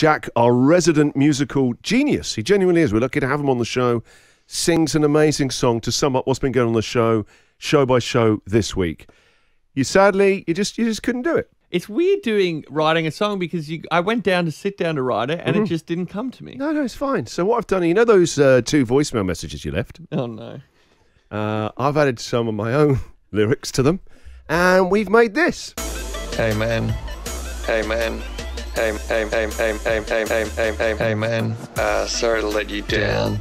Jack, our resident musical genius. He genuinely is. We're lucky to have him on the show. Sings an amazing song to sum up what's been going on the show, show by show this week. You sadly, you just you just couldn't do it. It's weird doing writing a song because you. I went down to sit down to write it, and it just didn't come to me. No, no, it's fine. So what I've done, you know those uh, two voicemail messages you left? Oh no. Uh, I've added some of my own lyrics to them, and we've made this. Hey man. Hey man. Hey, man. Sorry to let you down.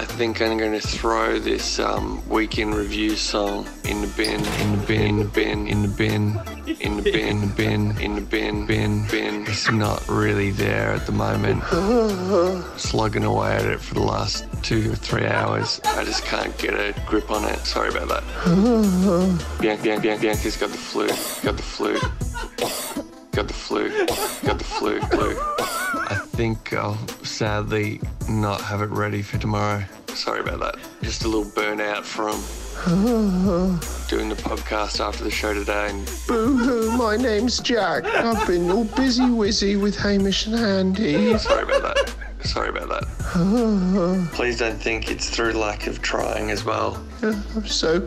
I think I'm going to throw this um, weekend review song in the bin, in the bin, in the bin, in the bin, in the bin, in the bin, in the bin, bin, bin. It's not really there at the moment. Slugging away at it for the last two or three hours. I just can't get a grip on it. Sorry about that. Bianca, Bianca, Bianca's got the flu. Got the flu. Got the flu. Got the flu. Flu. I think I'll sadly not have it ready for tomorrow. Sorry about that. Just a little burnout from doing the podcast after the show today. And Boo-hoo, my name's Jack. I've been all busy wizzy with Hamish and Andy. sorry about that. Sorry about that. Please don't think it's through lack of trying as well. I'm so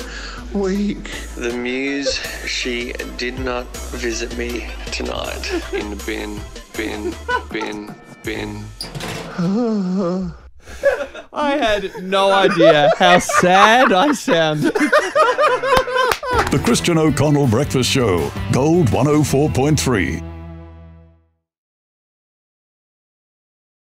weak. The muse, she did not visit me tonight. In the bin, bin, bin, bin. I had no idea how sad I sound. The Christian O'Connell Breakfast Show, Gold 104.3.